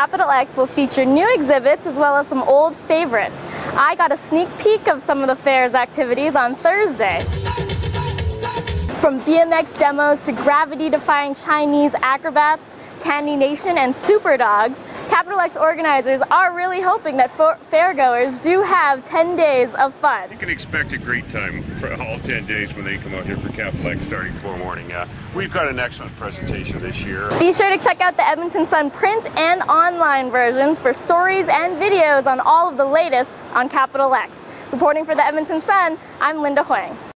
Capital EX will feature new exhibits as well as some old favorites. I got a sneak peek of some of the fair's activities on Thursday. From BMX demos to gravity-defying Chinese acrobats, Candy Nation, and Super Dogs, Capital EX organizers are really hoping that fairgoers do have 10 days of fun. You can expect a great time for all 10 days when they come out here for Capital EX starting tomorrow morning. Uh, we've got an excellent presentation this year. Be sure to check out the Edmonton Sun print and online versions for stories and videos on all of the latest on Capital EX. Reporting for the Edmonton Sun, I'm Linda Huang.